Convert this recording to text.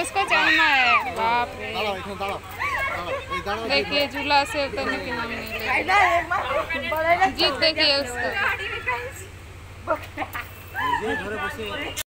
उसको चलना है बाप रे। देखिए झूला से उतरने के नाम नहीं जीत देखिए उसको।